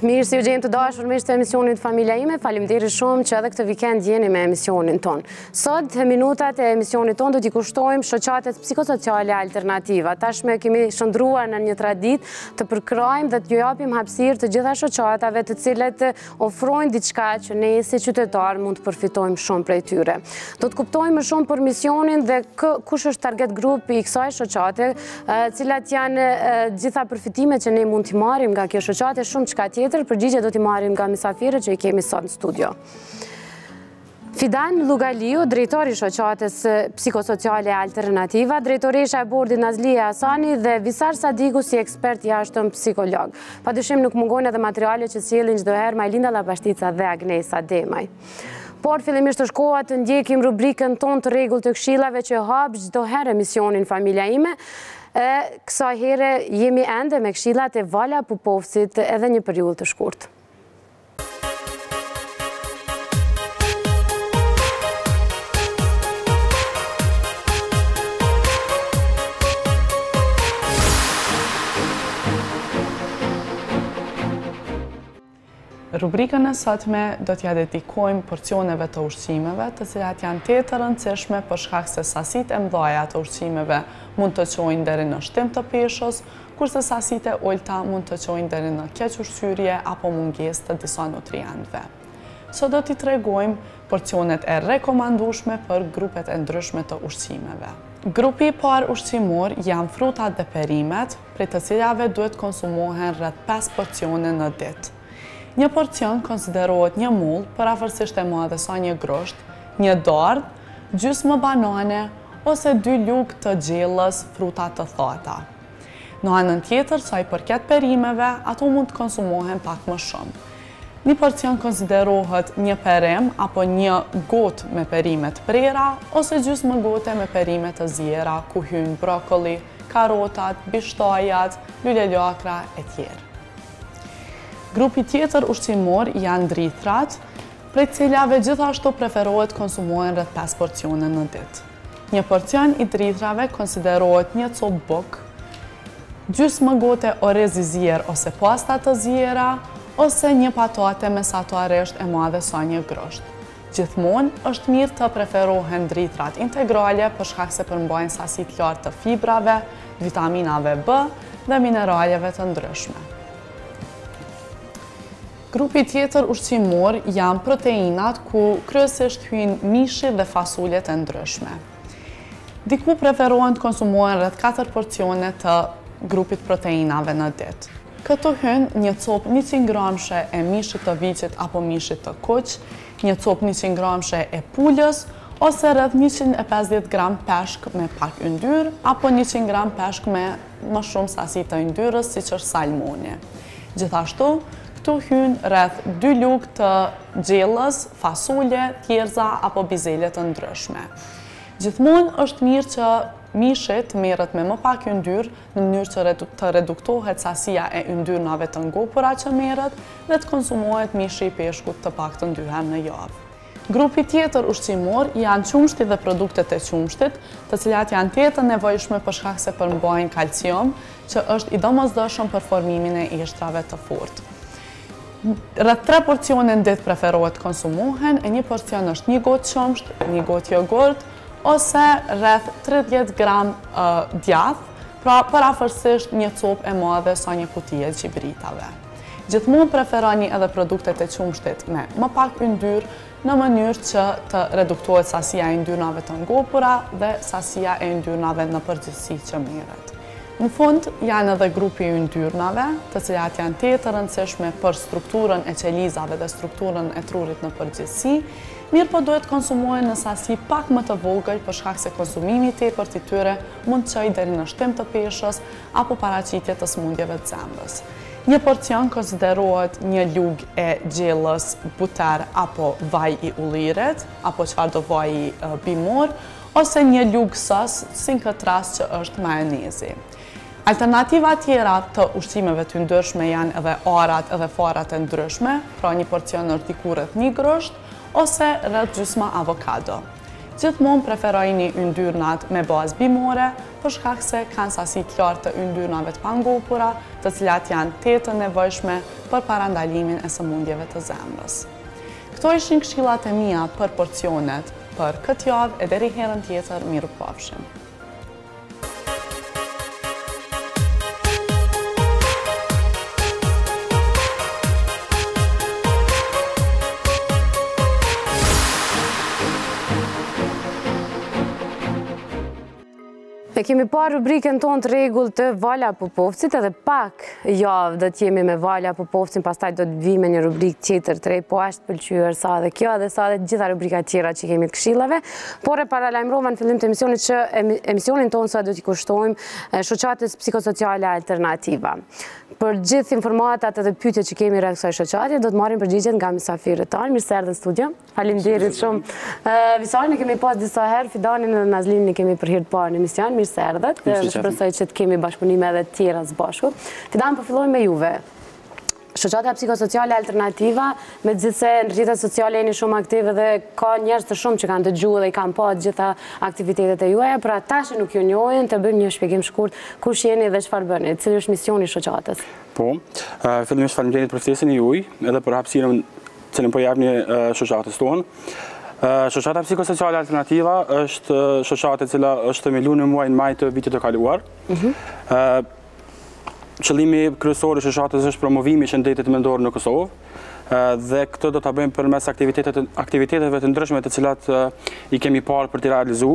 Mirë se ju gjejmë të dashur miq të emisionit Familja Ime, faleminderit shumë që edhe këtë vikend jeni me emisionin tonë. Sot, minutat e emisionit tonë do t'i kushtojmë shoqatës psikosociale alternativa. Tashmë e kemi shndërruar në një traditë të përkrahim dhe t'u japim hapësirë të gjitha shoqatave të cilat ofrojnë diçka që ne si qytetarë mund të përfitojmë shumë prej tyre. Do të kuptojmë më shumë për misionin dhe kush është target grupi i kësaj shoqate, cilat janë gjitha përfitimet që ne mund t'i marrim nga kjo shoqatë, shumëçka tjetër, përgjigjet do t'i marrim nga mysafirët që i kemi sot në studio. Fidan Lugaliu, drejtor i shoqatës psikosociale alternativa, drejtoresha e bordit Nazlije Hasani dhe Visar Sadiku si ekspert i jashtëm psikolog. Pa dyshim nuk mungojnë edhe materialet që sjellin çdo herë Majlinda Lapashtica dhe Agnesa Demaj. Por fillimisht është koha të ndjekim rubrikën tonë të rregullt të këshillave që hap çdo herë emisionin familja ime. E kësaj here jemi ende me këshillat e Vala Pupovcit edhe një periudhë të shkurtë. Rubrikën e sotme do t'ia dedikojmë porcioneve të ushqimeve, të cilat janë tejet të rëndësishme për shkak se sasitë e mëdhaja të ushqimeve mund të çojnë deri në shtim të peshës, kurse sasitë e ulta mund të çojnë deri në kequshqyrje apo mungesë të disa nutrientëve. Sot do t'i tregojmë porcionet e rekomandueshme për grupet e ndryshme të ushqimeve. Grupi i parë ushqimor janë frutat dhe perimet, prej të cilave duhet konsumohen rreth pesë porcione në ditë. Një porcion konsiderohet një mollë përafërsisht e madhe sa një grusht, një dardhë, gjysmë banane ose dy lugë të gjellës fruta të thata. Në anën tjetër, sa i përket perimeve, ato mund të konsumohen pak më shumë. Një porcion konsiderohet një perim apo një gotë me perime të prera ose gjysmë gote me perime të ziera, ku hyjnë brokoli, karotat, bishtajat, lulelakra etj. Grupi tjetër ushqimor janë drithërat, prej cilave gjithashtu preferohet të konsumohen rreth pesë porcione në ditë. Një porcion i drithrave konsiderohet një copë bukë, gjysmë gote oriz i zier ose pasta të ziera, ose një patate mesatarisht e madhe sa një grusht. Gjithmonë është mirë të preferohen drithrat integrale për shkak se përmbajnë sasi të lartë të fibrave, vitaminave B dhe mineraleve të ndryshme. Grupi tjetër ushqimor janë proteinat ku kryesisht hyjnë mishi dhe fasuljet e ndryshme. Diku preferohen të konsumohen rreth katër porcione të grupit proteinave në ditë. Këtu hyn një copë njëqind gramshe e mishit të viçit apo mishit të kuq, një copë njëqind gramshe e pulës ose rreth njëqind e pesëdhjetë gramë peshk me pak yndyrë apo njëqind gramë peshk me më shumë sasi të yndyrës siç është salmoni. Gjithashtu, këtu hynë rreth 2 lugë të gjellës, fasule, thjerrëza apo bizele të ndryshme. Gjithmonë është mirë që mishi të merret me më pak yndyrë në mënyrë që të reduktohet sasia e yndyrnave të ngopura që merret dhe të konsumohet mishi i peshkut të paktën dy herë në javë. Grupi tjetër ushqimor janë qumështi dhe produktet e qumështit, të cilat janë tejet të nevojshme për shkak se përmbajnë kalcium, që është i domosdoshëm për formimin e eshtrave të fortë. Rreth tre porcione në ditë preferohet të konsumohen, e një porcion është një gotë qumësht, një gotë jogurt, ose rreth 30 gram djathë, pra përafërsisht një copë e madhe sa një kuti e qibritave. Gjithmonë preferoni edhe produktet e qumështit me më pak yndyrë në mënyrë që të reduktohet sasia e yndyrnave të ngopura dhe sasia e yndyrnave në përgjithësi që merret. Në fund janë edhe grupi i yndyrnave, të cilat janë tejet të rëndësishme për strukturën e qelizave dhe strukturën e trurit në përgjithësi, mirëpo duhet të konsumohen në sasi pak më të vogël për shkak se konsumimi i tepërt i tyre mund të çojë deri në shtim të peshës apo paraqitje të sëmundjeve të zemrës. Një porcion konsiderohet një lugë e gjellës, buter apo vaj i ullirit, apo çfarëdo vaji bimor, ose një lugë sos, si në këtë rast që është majonezi. Alternativa tjera të ushqimeve të ndryshme janë edhe arrat edhe farat e ndryshme, pra një porcion është diku rreth një grusht, ose rreth gjysma avokado. Gjithmonë preferojni yndyrnat me bazë bimore, për shkak se kanë sasi të lartë të yndyrnave të pangopura, të cilat janë tejet të nevojshme për parandalimin e sëmundjeve të zemrës. Këto ishin këshillat e mia për porcionet për këtë javë e deri herën tjetër mirupafshim. E kemi pa rubrikën tonë të rregullt të Vala Popovcit edhe pak javë do të jemi me Vala Popovcin pastaj do të vijmë me një rubrikë tjetër të re po ashtu të pëlqyer sa dhe kjo edhe sa dhe gjitha rubrikat tjera që kemi të këshilave por e paralajmërova në fillim të emisionit që emisionin tonë sot do t'i kushtojmë shoqatës psikosociale alternativa për gjithë informatat edhe pyetjet që kemi rreth kësaj shoqate do t'i marrim përgjigjet nga misafirët tanë mirë se erdhët në studio Faleminderit shumë. Visarin e kemi pas disa herë, Fidanin dhe Nazlien e kemi për herë të parë në emision, mirë se erdhët, dhe shpresoj që të kemi bashkëpunime edhe tjera së bashku. Fidan, po fillojmë po me juve. Shoqata psikosociale alternativa, megjithëse në rrjetet sociale jeni shumë aktive dhe ka njerëz të shumtë që kanë dëgju edhe i kanë pa gjitha aktivitetet e juaja, për ata që nuk ju njojnë të bëjmë një shpjegim shkurt kush jeni dhe çfarë bëni, cili është misioni i shoqatës? Po, fillimisht faleminderit për ftesën e juj edhe për hapësirën cilën po jepni shoqatës tonë. Shoqata psikosociale alternativa është shoqatë e cila është themelu në muajin maj të vitit të kaluar. Mhm. Qëllimi kryesor i shoqatës është promovimi i shëndetit mendor në Kosovë dhe këtë do ta bëjmë përmes aktiviteteve të ndryshme të cilat i kemi parë për t'i realizu.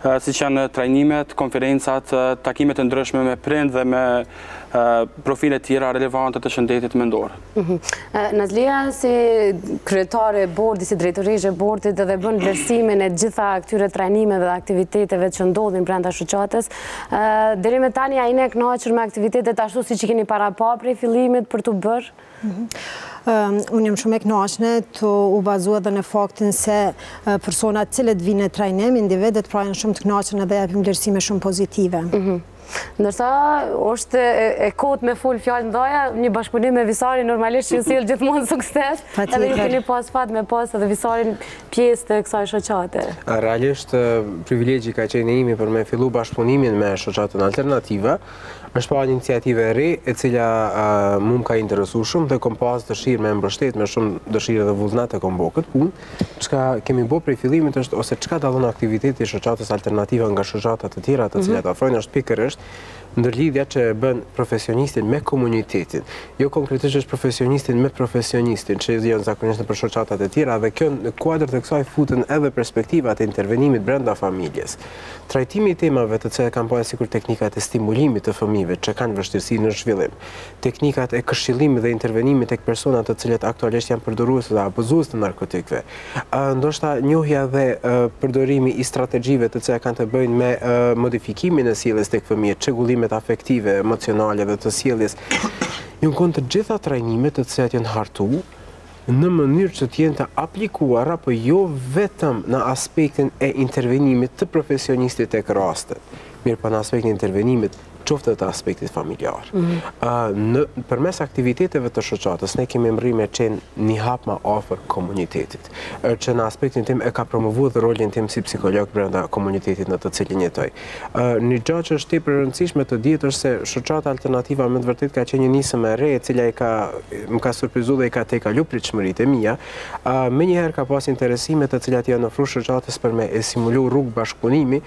siç janë trajnimet, konferencat, takimet e ndryshme me prindër dhe me profile tjera relevante të shëndetit mendor. Mhm. Nazlia, si kryetare e bordit, si drejtoreshë e bordit dhe bën vlerësimin e gjitha këtyre trajnimeve dhe aktiviteteve që ndodhin brenda shoqatës, deri më tani a jeni e kënaqur me aktivitetet ashtu siç i keni parapa prej fillimit për t'u bërë? Unë jam shumë e knaqne tu u bazu edhe në faktin se personat të cilët vijnë në trajnim, individet pra janë shumë të knaqun edhe japin vlerësime shumë pozitive. Mhm. Ndërsa, është e kot me fol fjalë ndaj, një bashkëpunim me visarin normalisht që na sjell gjithmonë sukses, edhe ju keni pas fat me pas edhe visarin pjesë të kësaj shoqate. Realisht, privilegji ka qenë i imi për me fillu bashkëpunimin me shoqatën alternativa, Është pra një iniciativë e re, e cila mua më ka interesuar shumë dhe kom pas dëshirë me mbështet me shumë dëshirë dhe vullnet e kom bërë këtë punë. Çka kemi bërë prej fillimit është ose çka dallon aktiviteti i shoqatës alternativa nga shoqatat e tjera të mhm. cilat ofrojnë është pikërisht ndërlidhja që e bën profesionistin me komunitetin. Jo konkretisht është profesionistin me profesionistin, që ekziston zakonisht nëpër shoqatat e tjera, dhe kjo në kuadrë të kësaj futen edhe perspektivat e intervenimit brenda familjes. Trajtimi i temave të cilat kanë peshë sikur teknikat e stimulimit të fëmijëve që kanë vështirësi në zhvillim, teknikat e këshillimit dhe intervenimit tek persona të cilët aktualisht janë përdorues dhe abuzues të narkotikëve, ndoshta njohja dhe përdorimi i strategjive të cilat kanë të bëjnë me modifikimin e sjelljes tek fëmijët, çrregullimet afektive, emocionale dhe të sjelljes, Jon konë të gjitha trajnime të cilat janë hartu, në mënyrë që të jenë të aplikuara po jo vetëm në aspektin e intervenimit të profesionistit tek rastet, mirëpo në aspektin e intervenimit qoftë edhe të aspektit familjar. Nëpërmes aktiviteteve të shoqatës ne kemi mrri me qenë një hap ma afër komunitetit, që në aspektin tim e ka promovu edhe rolin tim si psikolog brenda komunitetit në të cilin jetoj. Një gjë që është tepër e rëndësishme të dihet është se Shoqata Alternativa me të vërtetë ka qenë një nismë e re e cila i ka më ka surprizuar dhe i ka tejkalu pritshmëritë e mia. Menjëherë ka pas interesime të cilat i janë ofruar shoqatës për me e simulu rrugë bashkëpunimi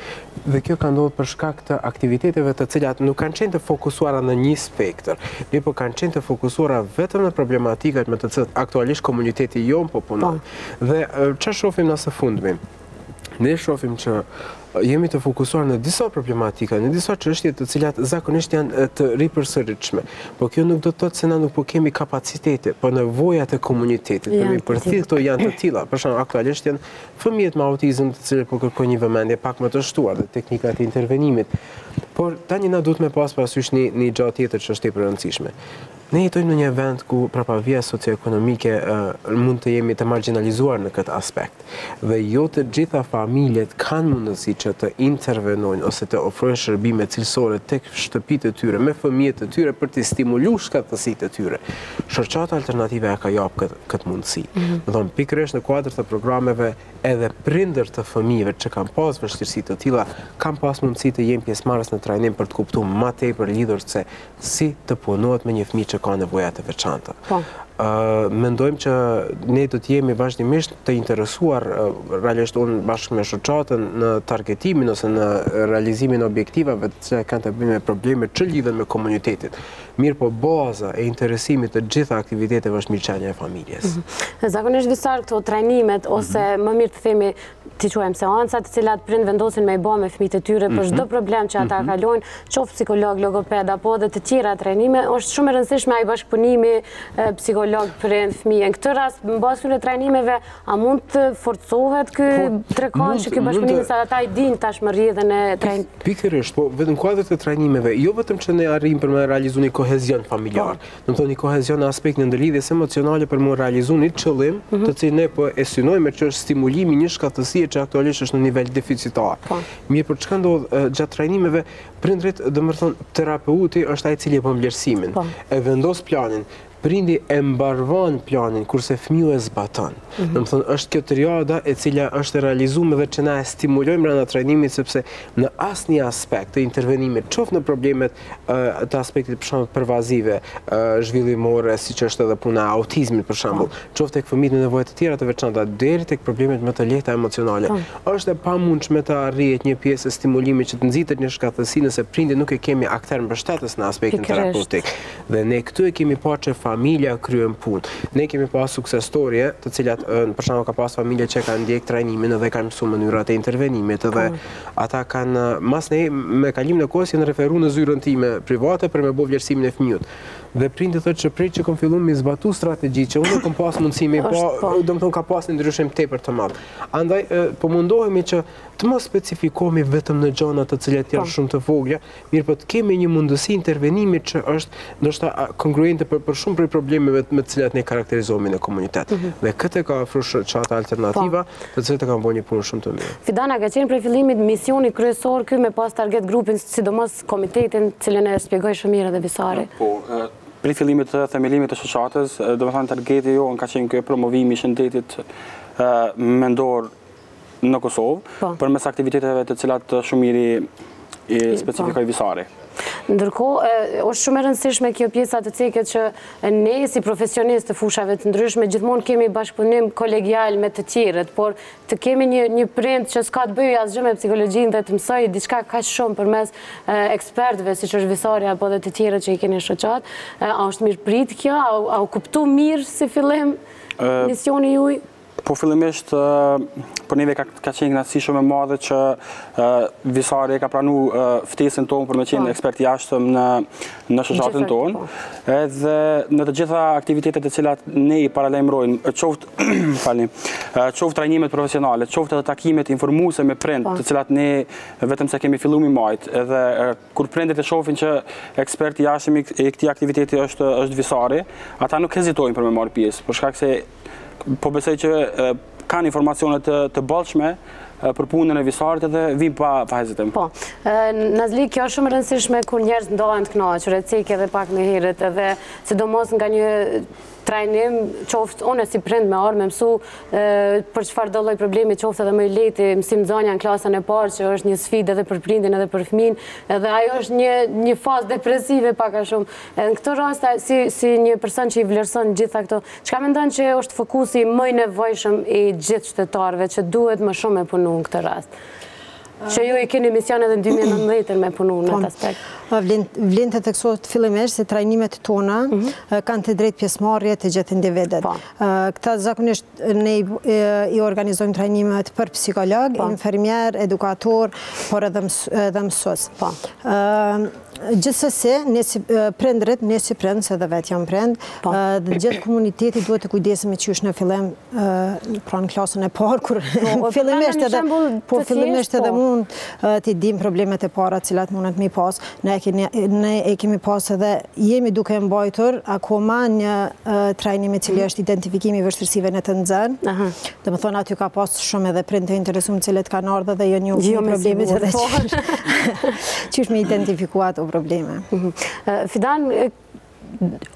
dhe kjo ka ndodhur për shkak të aktiviteteve të cilat nuk kanë qenë të fokusuara në një spektër, mirëpo kanë qenë të fokusuara vetëm në problematikat me të cilat aktualisht komuniteti jonë po punon. Dhe çfarë shohim ne së fundmi? ne shofim që jemi të fokusuar në disa problematika, në disa çështje të cilat zakonisht janë të ripërsëritshme. Po kjo nuk do të thotë se na nuk po kemi kapacitete, po nevojat e komunitetit. për për të cilat këto janë të tilla. Për shembull, aktualisht janë fëmijët me autizëm të cilët po kërkojnë një vëmendje pak më të shtuar dhe teknikat e intervenimit. Por tani na duhet me pas parasysh një një gjë tjetër që është tepër e rëndësishme. Ne jetojmë në një vend ku prapavija socioekonomike mund të jemi të margjinalizuar në këtë aspekt dhe jo të gjitha familjet kanë mundësi që të intervenojnë ose të ofrojnë shërbime cilësore tek shtëpitë e tyre me fëmijët e tyre për t'i stimulu shkathtësitë e tyre. Shoqata Alternativa e ka japë këtë këtë mundësi. Domethënë pikërisht në kuadër të programeve edhe prindër të fëmijëve që kanë pasë vështirësi të tilla kanë pasë mundësi të jenë pjesëmarrës në trajnim për të kuptu ma tepër lidhur se si të punohet me një fëmijë që ka nevoja të veçanta. Po. Mendojmë që ne do të jemi vazhdimisht të interesuar, realisht unë bashkë me shoqatën në targetimin ose në realizimin e objektivave që kanë të bëjnë me probleme që lidhen me komunitetin. Mirëpo baza e interesimit të gjitha aktiviteteve është mirëqenia e familjes. Mhm. Zakonisht Visar këto trajnimet mhm. ose më mirë të themi t'i quajmë seanca, të cilat prindët vendosin me i bo me fëmijët e tyre për çdo mhm. problem që ata mhm. kalojnë, qoftë psikolog, logoped apo edhe të tjera trajnime, është shumë e rëndësishme ai bashkëpunimi psikolog prind fëmijë. Në këtë rast në bazë këtyre trajnimeve, a mund të forcohet ky po, trekëndësh ky bashkëpunim sa ata i dinë tashmë rrjedhën e trajnimit. Pikërisht, po vetëm në kuadër të trajnimeve, jo vetëm që ne arrijmë për me realizu një kohezion familjar, do të thotë një kohezion në aspektin e ndërlidhjes emocionale për mu realizu një qëllim, mhm. të cilin ne po e synojmë që është stimulimi një shkathësie që aktualisht është në nivel deficitar. Po. Mirëpo çka ndodh gjatë trajnimeve, prindërit, domethënë, terapeuti është ai i cili e bën vlerësimin, po. e vendos planin, prindi e mbarvan planin, kurse fmiu e zbatan. Mhm. Domethënë, është kjo triada e cila është e realizume dhe që na e stimulojmë mrena trajnimit, sepse në asnjë aspekt të intervenimit, qoftë në problemet, të aspektit për shembull pervazive, zhvillimore, siç është edhe puna e autizmit për shembull, po. qoftë tek fëmijët me nevoja të tjera të veçanta deri tek problemet më të lehta emocionale. Po. Është e pamundshme të arrihet një pjesë e stimulimit që të nxitet një shkathësi nëse prindit nuk e kemi aktor mbështetës në aspektin terapeutik. Dhe ne këtu e kemi parë që familja kryen punë. Ne kemi pas sukses storie, të cilat për shembull ka pas familje që kanë ndjek trajnimin dhe kanë mësuar mënyrat e intervenimit dhe Ata kanë masnej me kalimin e kohës janë referu në zyrën time private për me bo vlerësimin e fëmijës. Dhe prindi thotë që prej që kom fillu mi zbatu strategjitë që unë kom pas mundësi mi pa këtu, domethënë ka pas një ndryshim tepër të madh. Andaj po mundohemi që të mos specifikohemi vetëm në gjana të cilat janë shumë të vogla, Mirëpo të kemi një mundësi intervenimi që është ndoshta kongruente për për shumë prej problemeve me të cilat ne karakterizohemi në komunitet. Mhm. Dhe këtë e ka ofruar shoqata Alternativa, po. të cilët e kanë bërë një punë shumë të mirë. Fidana ka qenë prej fillimit misioni kryesor ky me pas target grupin, sidomos komunitetin, të cilën e shpjegoi shumë mirë edhe Visari. Po, prej fillimit të themelimit të shoqatës, domethënë targeti jonë ka qenë ky promovimi i shëndetit mendor në Kosovë, po. përmes aktiviteteve të cilat shumë mirë i po. specifikoi Visari. Ndërkohë, është shumë e rëndësishme kjo pjesa të ceket që ne si profesionistë të fushave të ndryshme, gjithmonë kemi bashkëpunim kolegial me të tjerët, por të kemi një prind që s'ka të bëjë asgjë me psikologjinë dhe të mësojë diçka kaq shumë përmes ekspertëve, siç është Visari, apo dhe të tjerët që i keni n'shoqatë, a është mirëprit kjo, a u kuptu mirë si fillim misioni juj? Po fillimisht për neve ka ka qenë kënaqësi shumë e madhe që Visari e ka pranuar ftesën tonë për me qenë po. ekspert i jashtëm në në shoqatën tonë. Edhe në të gjitha aktivitetet të cilat ne i paralajmërojmë, qoftë falni, qoftë trajnimet profesionale, qoftë edhe takimet informuese me prindër, po. të cilat ne vetëm se kemi filluar mi majt, edhe Kur prindërit e shohin që ekspert i jashtëm i këtij aktiviteti është është Visari, ata nuk hezitojnë për me marrë pjesë, për shkak se po besoj që kanë informacione të të bollshme për punën e Visarit edhe vijnë pa pa hezitim. Po. Nazli, kjo është shumë e rëndësishme kur njerëzit ndahen të kënaqur, e ceke edhe pak më herët edhe sidomos nga një trajnim, qoftë unë si prind me ardhë me mësu për çfarëdo lloj problemi, qoftë edhe më i lehti, mësim-nxënia në klasën e parë, që është një sfidë edhe për prindin edhe për fmin, edhe ajo është një, një fazë depresive pak a shumë. Edhe në këto rasta, si, si një person që i vlerëson gjitha këto, çka mendon që është fokusi më i nevojshëm i gjithë qytetarëve, që duhet më shumë me punu në këtë rast? Që ju e keni mision edhe në 2019 me punu në këtë aspekt. Po. Po, vlen të theksohet fillimisht se trajnimet tona mhm. kanë të drejtë pjesëmarrje të gjithë individët. Po. Këta zakonisht ne i organizojmë trajnimet për psikologë, po. infermierë, edukatorë, por edhe mësues. Gjithsesi, ne si prindër, ne si prind, se dhe vetë jam prind, po. dhe gjithë komuniteti duhet të kujdesemi qysh në fillim, pra në klasën e parë, kur po, fillimisht edhe, po fillimisht edhe po. mund t'i dimë problemet e para të cilat mundet me i pas, ne e kemi pas edhe, jemi duke mbajtur akoma një trajnim i cili është identifikimi i vështirësive në të nxënë, Domethonë aty ka pas shumë edhe prind të interesuar të cilët kanë ardhur dhe janë njohur me problemet edhe qysh me identifiku ato probleme. Mhm. Fidan,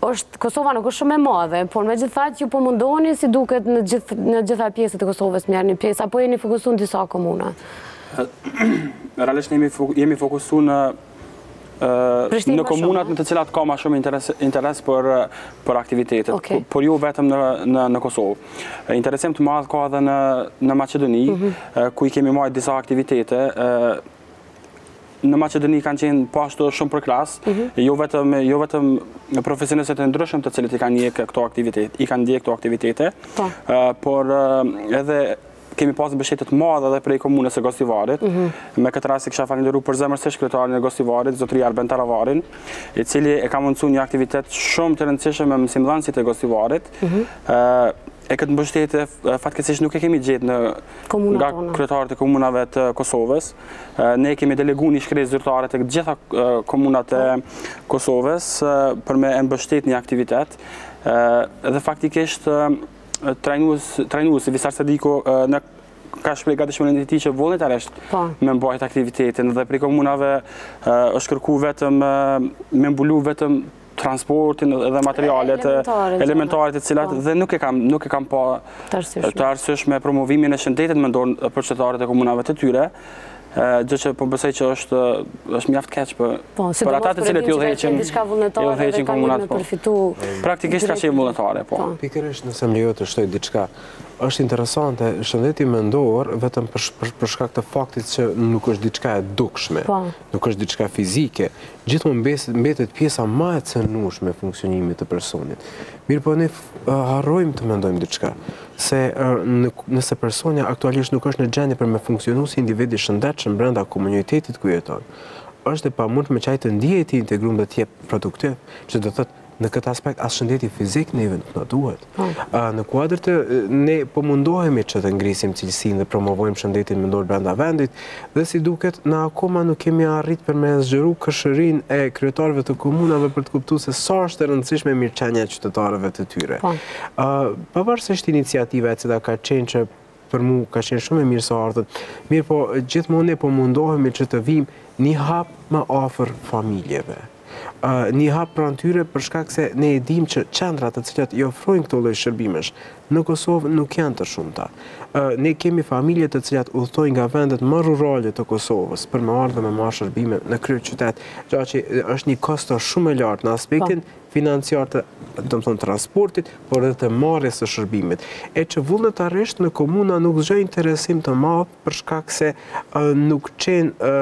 është, Kosova nuk është shumë e madhe, por megjithatë ju po mundoheni si duket në gjithë, në gjitha pjesët e Kosovës me marrë pjesë, apo jeni fokusu në disa komuna? Realisht jemi, jemi fokusu në në komunat në të cilat ka ma shumë interes për aktivitetet, por jo jo vetëm në Kosovë. Interesim të madh ka edhe në Maqedoni, mhm. ku i kemi majt disa aktivitete, në Maqedoni kanë qenë po ashtu po shumë përkrahës, mhm. jo vetëm jo vetëm profesionistët e ndryshëm të cilët i kanë ndjek këto aktivitete, i kanë ndjek këto aktivitete, po. por edhe kemi pasë mbështetje të madhe edhe prej komunës së Gostivarit. Mhm. Me këtë rast e kisha falinderu përzemërsisht kryetarin e Gostivarit, zotëri Arben Taravarin, i cili e ka mundësu një aktivitet shumë të rëndësishëm me mësimdhënësit e Gostivarit. Mhm. E këtë mbështetje, fatkeqësisht nuk e kemi gjetë nga kryetarët e komunave të Kosovës. Ne kemi dërgu një shkresë zyrtare te të gjitha komunat e Kosovës për me mbështet një aktivitet. Dhe faktikisht, trajnuesi Visar Sadiku na ka shpreh gatishmërinë e tij që vullnetarisht po. me mbajt aktivitetin dhe prej komunave është kërku vetëm me mbulu vetëm transportin dhe materialet elementare të cilat po. dhe nuk e kanë nuk e kanë pa të arsyshme promovimin e shëndetit mendor për qytetarët e komunave të tyre gjë që po besoj që është është mjaft keq për po, për ata të cilët udhëheqin diçka vullnetare dhe kanë qenë me po. përfitu praktikisht ka qenë vullnetare po. po pikërisht nëse më lejon të shtoj diçka është interesante shëndeti mendor vetëm për për, për shkak të faktit që nuk është diçka e dukshme po. nuk është diçka fizike Gjithmonë mbetet pjesa ma e cenueshme e funksionimit të personit. Mirëpo ne harrojmë të mendojmë diçka, se nëse personi aktualisht nuk është në gjendje për me funksionu si individ i shëndetshëm brenda komunitetit ku jeton, është e pamundshme që ai të ndihet i integrum dhe të jetë produktiv, që do të thotë në këtë aspekt as shëndeti fizik neve nuk na duhet. Po. Në kuadër të, ne po mundohemi që të ngrisim cilësinë dhe promovojmë shëndetin mendor brenda vendit dhe si duket ne akoma nuk kemi arrit për me zgju kureshtjen e kryetarëve të komunave për të kuptu se sa është e rëndësishme mirëqenia e qytetarëve të tyre. Po. Pavarësisht iniciativa e cila ka qenë që për mu ka qenë shumë e mirëseardhët. Mirëpo, gjithmonë ne po mundohemi që të vijmë një hap më afër familjeve. Një hap pranë tyre për shkak se ne e dimë që qendrat të cilat i ofrojnë këto lloj shërbimesh në Kosovë nuk janë të shumta. Ne kemi familje të cilat udhëtojnë nga vendet më rurale të Kosovës për me ardhë me marrë shërbime në kryeqytet, gja që është një kosto shumë e lartë në aspektin po. financiar të domethonë transportit, por edhe të marrjes së shërbimit, e që vullnetarisht në komuna nuk zgjoi interesim të madh për shkak se nuk qenë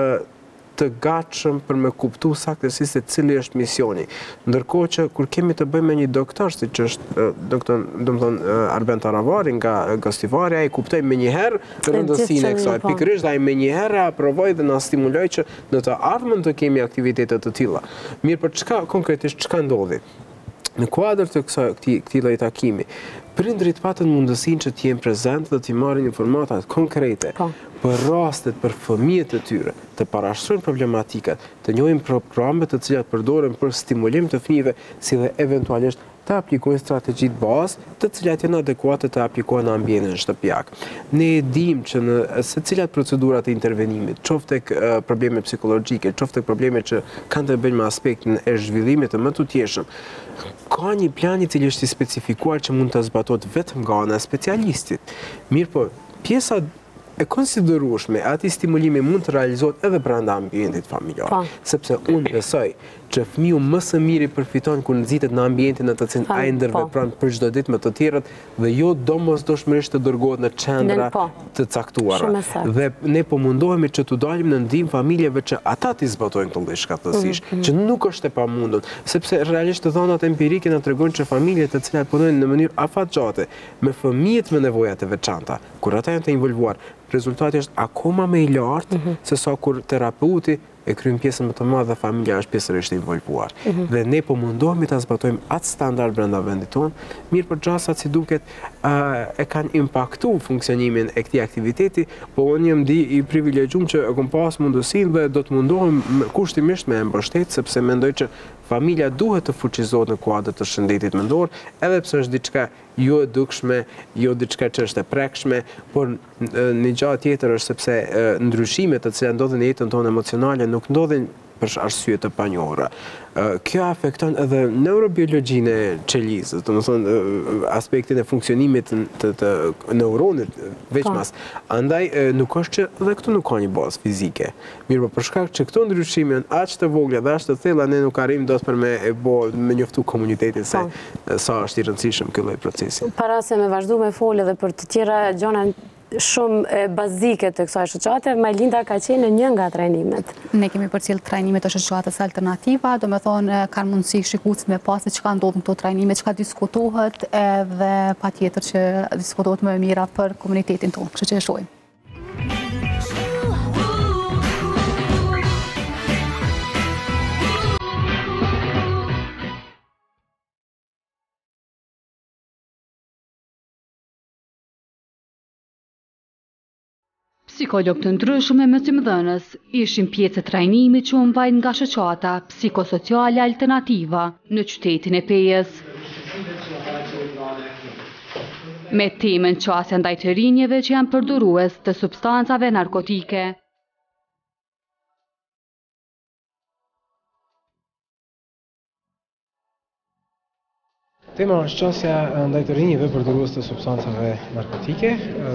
të gatshëm për me kuptu saktësisht se cili është misioni. Ndërkohë që kur kemi të bëjmë me një doktor, siç është doktor, domethonë Arben Taravari nga Gostivari, ai kuptoi menjëherë rëndësinë e kësaj. Pikërisht ai menjëherë e aprovoi dhe na stimuloi që Në të ardhmen të kemi aktivitete të tilla. Mirëpo çka konkretisht çka ndodhi? Në kuadër të kësaj këtij këtij lloj takimi, prindërit patën mundësinë që të jenë prezent dhe t'i marrin informatat konkrete po. për rastet për fëmijët e tyre, të parashtrojnë problematikat, të njohin programet të cilat përdoren për stimulim të fëmijëve si dhe eventualisht të aplikojnë strategjitë bazë, të cilat janë adekuate të aplikohen në ambientin shtëpiak. Ne e dimë që në secilat procedurat e intervenimit, qoftë tek probleme psikologjike, qoftë tek probleme që kanë të bëjnë me aspektin e zhvillimit të mëtutjeshëm, ka një plan i cili është i specifikuar që mund të zbatohet vetëm nga ana e specialistit. Mirëpo, pjesa e konsiderueshme e atij stimulimi mund të realizohet edhe brenda ambientit familjar, po. sepse unë besoj Që fëmiju më së miri përfiton kur nxitet në ambientin në të cilin ai ndërvepron për çdo ditë me të tjerët dhe jo domosdoshmërisht të dërgohet në qendra të caktuara. Dhe ne po mundohemi që t'u dalim në ndihmë familjeve që ata t'i zbatojnë këto lloj shkathtësish, që nuk është e pamundur, sepse realisht të dhënat empirike na tregojnë që familjet të cilat punojnë në mënyrë afatgjate me fëmijët me nevoja të veçanta, kur ata janë të involvuar, rezultati është akoma më i lartë se sa kur terapeuti e kryn pjesën më të madhe dhe familja është pjesërisht e involvuar. Mhm. Dhe ne po mundohemi ta zbatojmë atë standard brenda vendit tonë, mirëpo gjasat si duket e kanë impaktu funksionimin e këtij aktiviteti, po unë e ndij i privilegjum që e kom pas mundësinë dhe do të mundohem pakushtimisht me e mbështetë, sepse mendoj që familja duhet të fuqizohet në kuadër të shëndetit mendor, edhe pse është diçka jo e dukshme, jo diçka që është e prekshme, por Një gjë tjetër është sepse ndryshimet të cilat ndodhin në jetën tonë emocionale nuk ndodhin për arsye të panjohura. Kjo afekton edhe neurobiologjinë e qelizës, domethonë aspektin e funksionimit të të neuronit veçmas. Po. Andaj nuk është që edhe këtu nuk ka një bazë fizike. Mirëpo për shkak që këto ndryshime janë aq të vogla dhe aq të thella ne nuk arrijmë dot për me e bo, me njoftu komunitetin se sa është i rëndësishëm ky lloj procesi. Para se me vazhdu me fol edhe për të tjera gjona shumë e bazike të kësaj shoqate, Majlinda ka qenë në një nga trajnimet. Ne kemi përcjellë trajnimet e shoqatës alternativa, do me thonë kanë mundësi shikusit me pa se çka ndodh në këto trajnime, çka diskutohet edhe patjetër që diskutohet më e mira për komunitetin tonë, kështu që e shohim. Psikolog të ndryshëm e mësimdhënës ishin pjesë e trajnimit që u mbajt nga shoqata psikosociale alternativa në qytetin e Pejës. me temën Qasja ndaj të rinjve që janë përdorues të substancave narkotike. Tema është qasja ndaj të rinjve përdorues të substancave narkotike.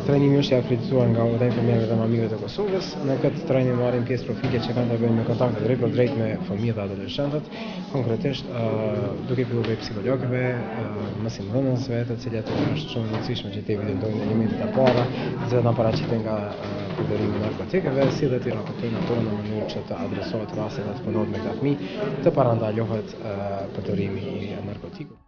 Trajnimi është i akredituar nga Oda e Infermierëve dhe Mamive të Kosovës. Në këtë trajnim marrin pjesë profile që kanë të bëjnë me kontakte drejtpërdrejt me fëmijët dhe adoleshentët. Konkretisht, duke fillu prej psikologëve, mësimdhënësve, të cilët është shumë e rëndësishme që t'i evidentojnë elementet e para, të cilat na paraqiten nga përdorimi i narkotikëve, si dhe t'i raportojnë ato në mënyrë që të adresohet rasti dhe të punohet me këta fëmijë, të parandalohet përdorimi i narkotikëve.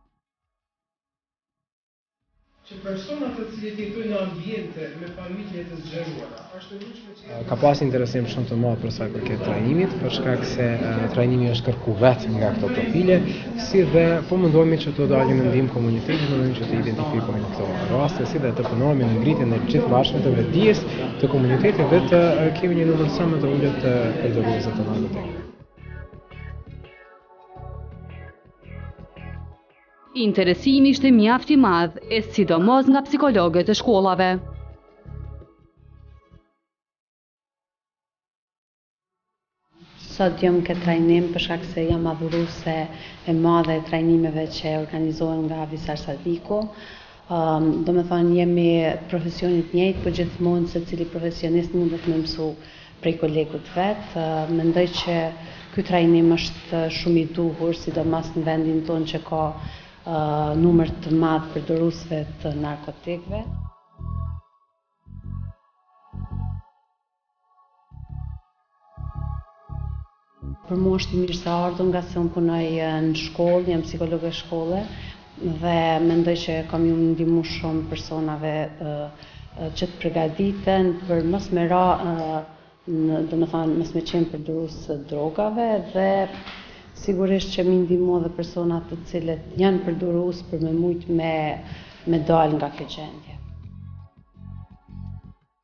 Që persona të cilët jetojnë në ambiente me familje të zgjeruara, është e mundshme që jetë në Ka pas interesim shumë të madh për sa i përket trajnimit, për shkak se trajnimi është kërku vetë nga këto profile, si dhe po mundohemi që t'u dalim në ndihmë komunitetit në mënyrë që të identifikojmë këto raste, si dhe të punojmë në ngritjen e gjithmbarshme të vetëdijes të komunitetit dhe të kemi një numër sa më të ulët të përdoruesve të narkotikëve. Interesimi ishte mjaft i madh, e sidomos nga psikologët e shkollave. Sot jam n'këtë trajnim për shkak se jam adhuruse e madhe e trajnimeve që organizohen nga Visar Sadiku. Domethënë jemi profesionit të njëjtë, po gjithmonë secili profesionist mundet me mësu prej kolegut vet. Mendoj që ky trajnim është shumë i duhur, sidomos në vendin tonë që ka numër të madh përdorusve të narkotikëve. Për mua është i mirëseardhur ngase unë punoj në shkollë, jam psikologe shkolle dhe mendoj që ka me ju ndihmu shumë personave që të pregaditen për mos me ra, domethanë, mos me qenë përdorues drogave dhe sigurisht që me i ndihmu edhe personat të cilët janë përdorues për me mujtë me dalë nga kjo gjendje.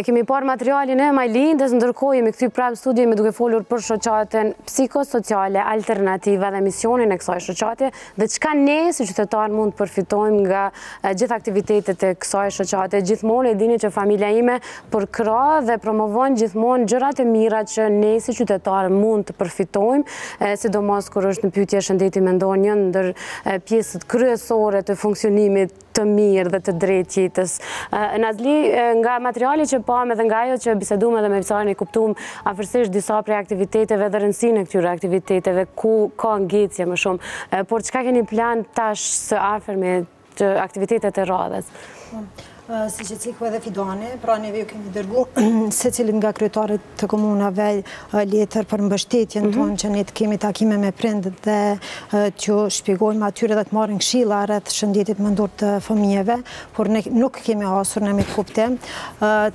E kemi parë materialin e Majlindës, ndërkohë jemi këtu prapë studio, jemi duke folur për shoqatën psikosociale alternativa dhe misionin e kësaj shoqate, dhe çka ne si qytetarë mund të përfitojmë nga gjithë aktivitetet e kësaj shoqate, gjithmonë e dini që familja ime përkrah dhe promovon gjithmonë gjërat e mira që ne si qytetarë mund të përfitojmë, sidomos kur është në pyetje shëndeti mendor, një ndër pjesët kryesore të funksionimit të mirë dhe të drejtë të jetës. Nazli, nga materiali që pamë dhe nga ajo që biseduam edhe me Visarin e kuptuam afërsisht disa prej aktiviteteve dhe rëndësinë e këtyre aktiviteteve ku ka ngecje më shumë. Por çka keni në plan tash së afërmi të aktivitetet e radhës. Siç e ceku edhe Fidani, pra neve ju kemi dërgu secilit nga kryetarët e komunave letër për mbështetjen mhm. tonë që ne të kemi takime me prindë dhe t'ju shpjegojmë atyre dhe të marrin këshilla rreth shëndetit mendor të fëmijëve, por nuk kemi hasur në mirëkuptim.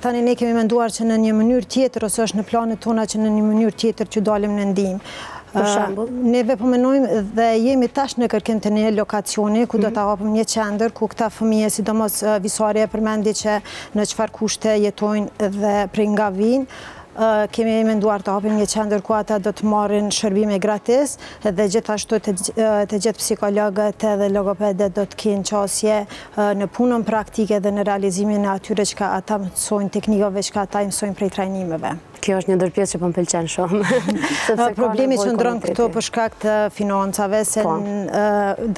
Tani ne kemi menduar që në një mënyrë tjetër, ose është në planet tona që në një mënyrë tjetër t'ju dalim në ndihmë. Neve po mendojmë po dhe jemi tash në kërkim të një lokacioni ku do mhm. të hapim një qendër ku këta fëmijë sidomos Visari e përmendi që në çfarë kushte jetojnë dhe prej nga vijnë kemi menduar të hapim një qendër ku ata do të marrin shërbime gratis dhe gjithashtu të gjithë psikologët dhe logopedët do të kenë qasje në punën praktike dhe në realizimin e atyre çka ata mësojnë teknikave çka ata i mësojnë prej trajnimeve. Kjo është një ndër pjesët që po më pëlqen shumë. Problemi qëndron këtu për shkak të financave, se po.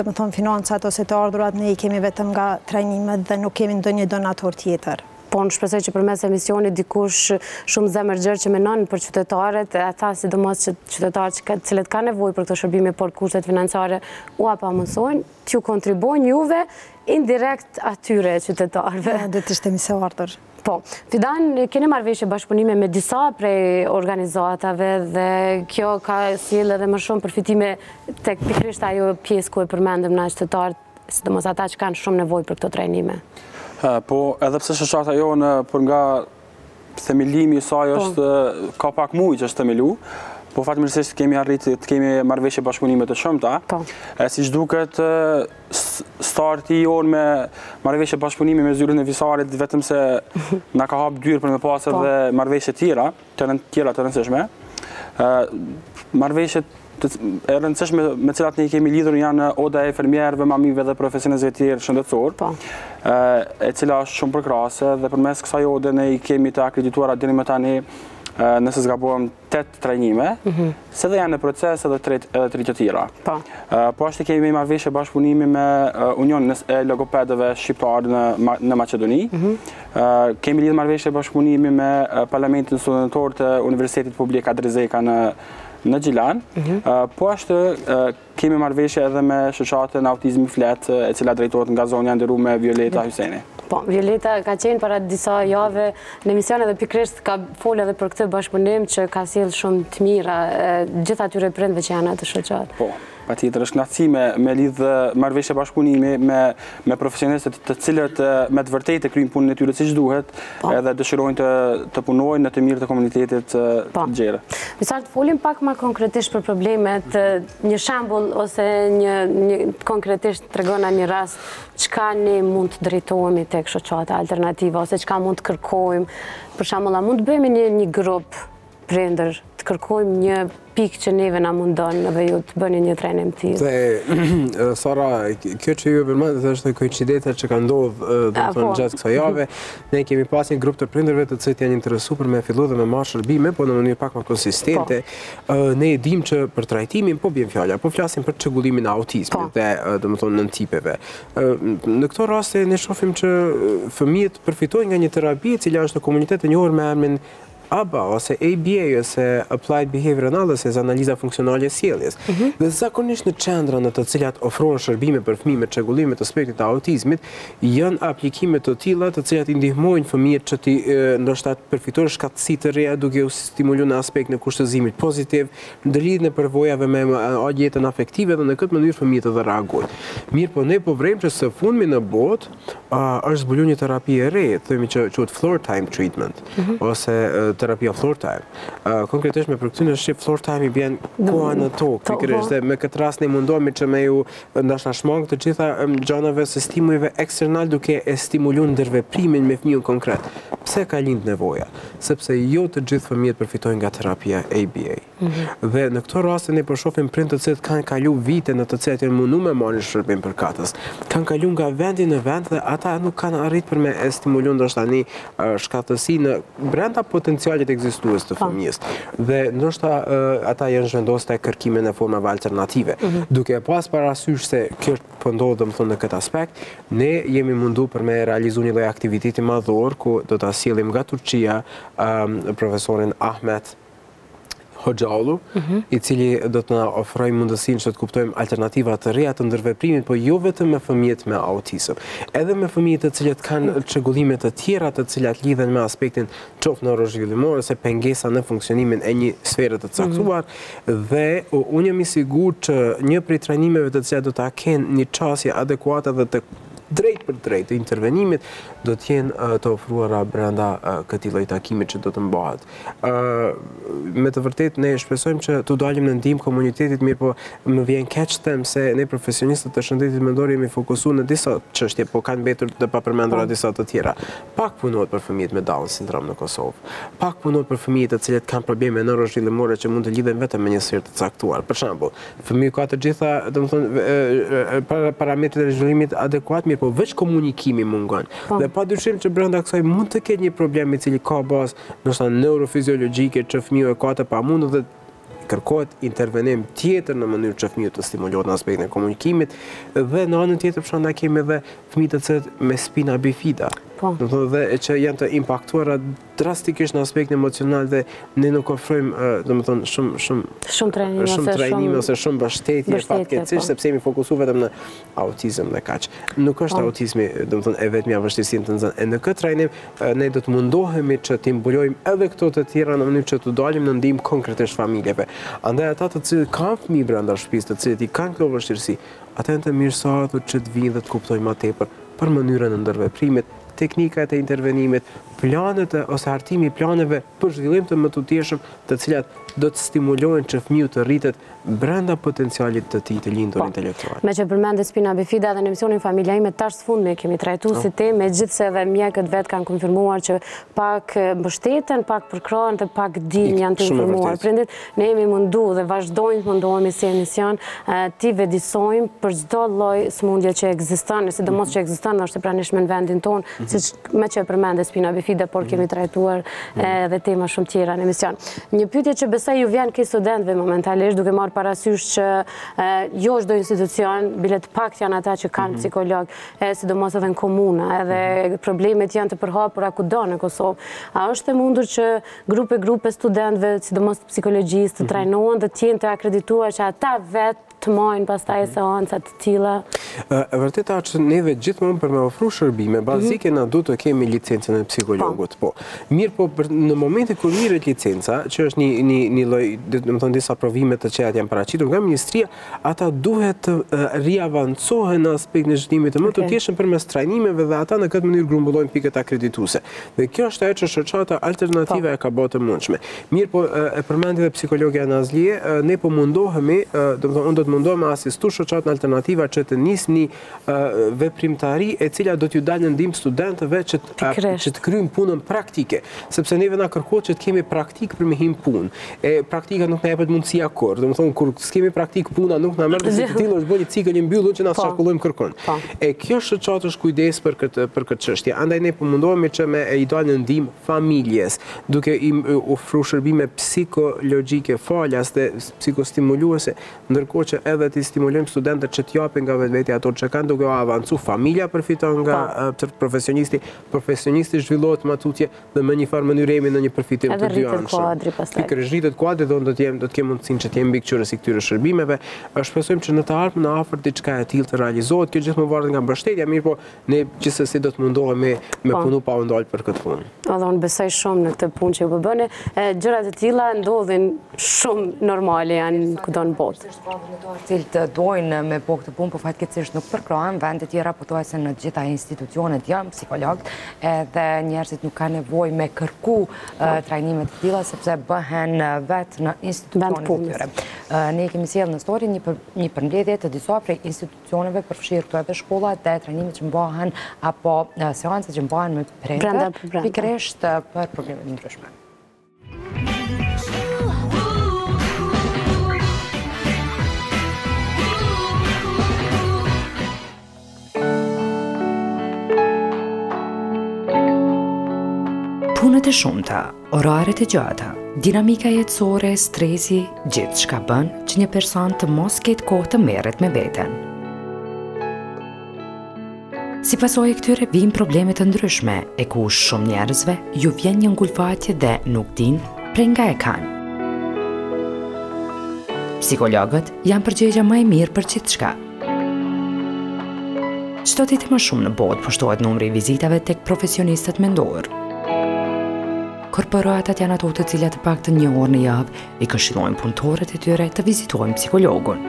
domethënë financat ose të ardhurat ne i kemi vetëm nga trajnimet dhe nuk kemi ndonjë donator tjetër po unë shpresoj që përmes emisionit dikush shumë zemërgjerë që mendon për qytetarët, e ata sidomos që qytetarët të cilët kanë nevojë për këto shërbime, por kushtet financiare ua pamundësojnë, t'ju kontribojnë juve indirekt atyre qytetarëve. Do të ishte e mirëseardhur. Po, Fidan, keni marrëveshje bashkëpunimi me disa prej organizatave dhe kjo ka sjellë edhe më shumë përfitime tek pikërisht ajo pjesë ku e përmendëm, qytetarët, sidomos ata që kanë shumë nevojë për këto trajnime. Po, edhe pse shoqata jonë për nga themelimi i saj po. është ka pak muj që është themelu, po fatmirësisht kemi arritë, të kemi marrëveshje bashkëpunimi të shumta, po. e siç duket starti jonë me marrëveshje bashkëpunimi me zyrën e Visarit, vetëm se na ka hapë dyer për me pasë po. edhe marrëveshje tjera, të rënd, tjera të rëndësishme. Marrëveshje e rëndësishme me cilat ne i kemi lidhur janë Oda e Infermierëve, mamive dhe profesionistëve tjerë shëndetësorë, po. e cila është shumë përkrahëse dhe përmes kësaj ode ne i kemi të akredituar deri më tani nëse s'gabohem tetë trajnime, mhm. si dhe janë në proces edhe tri të tjera. Po. Po ashtu kemi marrëveshje bashkëpunimi me Unionin e Logopedëve Shqiptarë në Maqedoni. Mhm. Kemi lidhë marrëveshje bashkëpunimi me Parlamentin Studentor të Universitetit Publik Kadri Zeka në Gjilan. Mhm. Po ashtu Kemi marrëveshje edhe me shoqatën Autizmi Flet, e cila drejtohet nga zonja e nderuar Violeta Hyseni. Po, Violeta ka qenë para disa jave në emision edhe pikërisht ka folë edhe për këtë bashkëpunim që ka sjellë shumë të mira gjithë atyre prindërve që janë n'atë shoqatë. Po, patjetër është kënaqësi me lidhë marrëveshje bashkëpunimi me me profesionistët të cilët me të vërtetë e kryejnë punën e tyre siç duhet po. edhe dëshirojnë të, të punojnë në të mirë të komunitetit të po. gjerë. Visar të folim pak ma konkretisht për problemet, një shembull ose një, një konkretisht tregona një rast, çka ne mund të drejtohemi tek shoqata Alternativa ose çka mund të kërkojmë, për shembull a mund të bëjmë një, një grup prindër, të kërkojmë një pikë që neve na mundon dhe ju të bëni një trajnim të tillë. Dhe Sara, kjo që ju e përmendët është një koincidencë që ka ndodhë do të thotë gjatë kësaj jave, ne kemi pas një grup të prindërve të cilët janë interesu për me fillu dhe me marrë shërbime, po në mënyrë pak më konsistente, po. ne e dim që për trajtimin po bjen fjala, po flasim për çrregullimin e autizmit po. dhe domethënë nëntipeve. Në këto raste ne shohim që fëmijët përfitojnë nga një terapi e cila është në komunitet e njohur me emrin Aba ose ABA ose Applied Behavior Analysis, analiza funksionale e sjelljes, dhe zakonisht në qendra në të cilat ofrohen shërbime për fëmijë me çrregullime të spektrit të autizmit, janë aplikime të tilla të cilat i ndihmojnë fëmijët që të ndoshta të përfitojnë shkathtësi të reja duke u stimulu në aspektin e kushtëzimit pozitiv, ndërlidhjen e përvojave me jetën afektive dhe në këtë mënyrë fëmijët të reagojnë. Mirëpo ne po vërejmë që së fundmi në botë, Është zbuluar një terapi e re, të themi që quhet floor time treatment mhm. ose terapia floor time. Konkretisht me përkthy në shqip floor time i bjen koha në tokë, pikërisht dhe me këtë rast ne mundohemi që me ju shmang ndoshta të gjitha gjanave ose stimujve eksternal duke e stimulu ndërveprimin me fëmijën konkret. Pse ka lind nevoja? Sepse jo të gjithë fëmijët përfitojnë nga terapia ABA. Dhe në këto raste ne po shohim prind të cilët kanë kalu vite në të cilat janë mundu me marrin shërbim përkatës. Kanë kalu nga vendi në vend dhe ata nuk kanë arrit për me e stimulu ndoshta një shkathtësi në brenda potencialit ekzistues të po. fëmijës. Dhe ndoshta ata janë zhvendosur te kërkimi i formave alternative. Mhm. Duke pas parasysh se kjo po ndodh domethënë në këtë aspekt, ne jemi mundu për me realizu një lloj aktiviteti madhor ku do ta sjellim nga Turqia profesorin Ahmet Hoxhallu, mhm. i cili do të na ofrojë mundësinë që të kuptojmë alternativa të reja të ndërveprimit, po jo vetëm me fëmijët me autizëm, edhe me fëmijët të cilët kanë mm. çrregullime të tjera të cilat lidhen me aspektin qoftë neurozhvillimor ose pengesa në funksionimin e një sfere të caktuar mm. dhe unë jam i sigurt që një prej trajnimeve të cilat do ta kenë një qasje adekuate dhe të drejtpërdrejtë të intervenimit do të jenë të ofruara brenda këtij lloj takimi që do të mbahet me të vërtetë ne shpresojmë që t'u dalim në ndihmë komunitetit, mirëpo më vjen keq të them se ne profesionistët e shëndetit mendor jemi fokusuar në disa çështje, po kanë mbetur të papërmendura po. disa të tjera. Pak punohet për fëmijët me Down sindrom në Kosovë. Pak punohet për fëmijët të cilët kanë probleme neurozhvillimore që mund të lidhen vetëm me një sferë të caktuar. Për shembull, Fëmiu ka të gjitha, domethënë, parametrat e zhvillimit adekuat, mirëpo veç komunikimi mungon. Po. Dhe pa dyshim që brenda kësaj mund të ketë një problem i cili ka bazë, ndoshta neurofiziologjike që fëmiu e ka të pamundur dhe kërkohet intervenim tjetër në mënyrë që fëmiu të stimulohet në aspektin e komunikimit dhe në anën tjetër për shembull kemi edhe fëmijë të cilët me spina bifida. Po. Do të thotë dhe që janë të impaktuara drastikisht në aspektin emocional dhe ne nuk ofrojmë, domethënë, shumë shumë shumë trajnim shumë trajnim ose shumë mbështetje fatkeqësisht po. sepse jemi fokusuar vetëm në autizëm dhe kaq. Nuk është po. autizmi, domethënë, e vetmja vështirësi në të nxënë. E në këtë trajnim ne do të mundohemi që t'i mbulojmë edhe këto të tjera në mënyrë që t'u dalim në ndihmë konkretisht familjeve. Andaj ata të cilët kanë fëmijë brenda shtëpisë, të cilët i kanë këto vështirësi, ata janë të mirëseardhur që të vinë dhe të kuptojnë më tepër për mënyrën e ndërveprimit teknikat e intervenimit, planet ose hartimi i planeve për zhvillim të mëtutjeshëm të cilat do të stimulojnë që fëmiu të rritet brenda potencialit të tij të lindur po, intelektual. Meqë përmende spina bifida dhe në emisionin familja ime tash së fundmi kemi trajtu po. si temë gjithë se dhe mjekët vetë kanë konfirmuar që pak mbështeten, pak përkrahen dhe pak din janë të informuar. Ne jemi mundu dhe vazhdojmë të mundohemi si emision t'i vetëdijesojmë për çdo lloj sëmundje që ekziston, sidomos që ekziston dhe është e pranishme në vendin tonë, mhm. siç e përmendëm spina bifida, por mhm. kemi trajtuar mhm. dhe tema shumë tjera në emision. Një pyetje që besoj ju vjen ke studentëve momentalisht duke marrë parasysh që jo çdo institucion, bilet pak janë ata që kanë psikolog, sidomos edhe në komuna, edhe problemet janë të përhapura kudo në Kosovë. A është e mundur që Grupe grupe studentëve, sidomos të psikologjisë, të mhm. trajnohen dhe të jenë të akredituar që ata vetë të majnë pastaj mhm. seanca të tilla. E vërteta është që neve gjithmonë për me ofru shërbime, mhm. bazike na duhet të kemi licencën e psikologut. Po. po. Mirëpo, në momentin kur mirret licenca, që është një lloj, domethënë disa provime të cilat janë paraqitur nga ministria, Ata duhet të riavancohen në aspektin e zhvillimit të mëtutjeshëm përmes trajnimeve dhe ata në këtë mënyrë grumbullojnë pikët akredituese. Dhe kjo është ajo që shoqata Alternativa e ka bërë të mundshme. Mirëpo e përmendi dhe psikologja Nazlie, ne po mundohemi, domethënë unë do të mundohem me asistu shoqatën Alternativa që të nisim një veprimtari e cila do t'ju dalë në ndihmë studentëve që të kryjnë punën praktike, sepse neve na kërkohet që të kemi praktikë për me hi n'punë, e praktika nuk na jepet mundësia kurrë, domethënë, kur s'kemi praktikë puna nuk na merr, dhe si e tillë është bërë cikël i mbyllur që nga po. shakullojmë kërkon. Po. E kjo shoqatë është kujdes për këtë çështje, andaj ne po mundohemi që me i dalë në ndihmë familjes, duke i ofru shërbime psikologjike falas dhe psikostimuluese, Ndërkohë që edhe t'i stimulojmë studentët që të japin nga vetvetja ato që kanë duke u avancu, familja përfiton nga profesionisti, profesionisti zhvillohet më tutje dhe në njëfarë mënyrë jemi në një përfitim të dyanshëm. Pikërisht rritet kuadri dhe do të jem do të kem mundësinë që të jem mbikëqyrës i këtyre shërbimeve. Shpresojmë që në të ardhmen e afërt diçka e tillë të realizohet, kjo gjithmonë varet nga mbështetja, mirëpo Ne gjithsesi do të mundohemi me po. punu pa u ndalë për këtë punë. Edhe unë besoj shumë në këtë punë që ju po bëni. Po gjërat e tilla ndodhin shumë normale janë kudo në botë. Cilë të dojnë me bo këtë punë, po fatkeqësisht nuk përkrahen, vendet tjera pëtojë pothuajse në gjitha institucionet janë psikologët, edhe njerëzit nuk kanë nevojë me kërku trajnime të tilla, sepse bëhen vetë në institucionet e tyre. Ne kemi sjellë në storje një përmledhje të disa prej institucionet institucioneve, përfshirë këtu edhe shkollat dhe trajnimet që mbahen, apo seancat që mbahen me prindër, pikërisht për probleme të ndryshme. Punët e shumta. Oraret e gjata, dinamika jetësore, stresi, gjithçka bën që një person të mos ketë kohë të merret me veten. Si pasojë e këtyre vijnë probleme të ndryshme, e ku shumë njerëzve ju vjen një ngulfatje dhe nuk dinë prej nga e kanë. Psikologët janë përgjegja më e mirë për gjithçka, Çdo ditë më shumë në botë po shtohet numri i vizitave tek profesionistët mendorë. Korporatat janë ato të cilat të paktën një orë në javë i këshillojnë punëtorët e tyre të vizitojnë psikologun.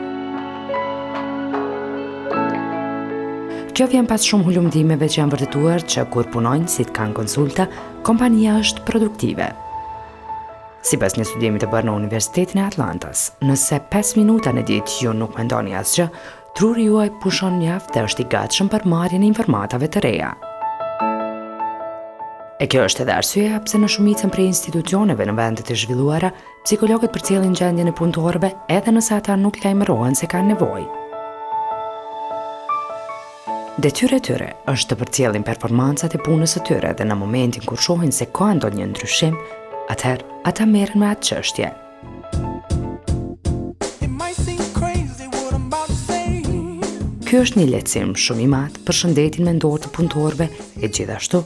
Kjo vjen pas shumë hulumtimeve që janë vërtetuar që kur punonjësit kanë konsulta, kompania është produktive. Sipas një studimi të bërë në Universitetin e Atlantas, nëse 5 minuta në ditë ju nuk mendoni asgjë, truri juaj pushon mjaft dhe është i gatshëm për marrjen e informatave të reja. E kjo është edhe arsyeja pse në shumicën prej institucioneve në vendet e zhvilluara, psikologët përcjellin gjendjen e punëtorëve edhe nëse ata nuk lajmërohen se kanë nevojë. Detyrë e tyre është të përcjellin performancat e punës së tyre dhe në momentin kur shohin se ka ndonjë ndryshim, atëherë ata merren me atë çështje. Ky është një lehtësim shumë i madh për shëndetin mendor të punëtorëve e gjithashtu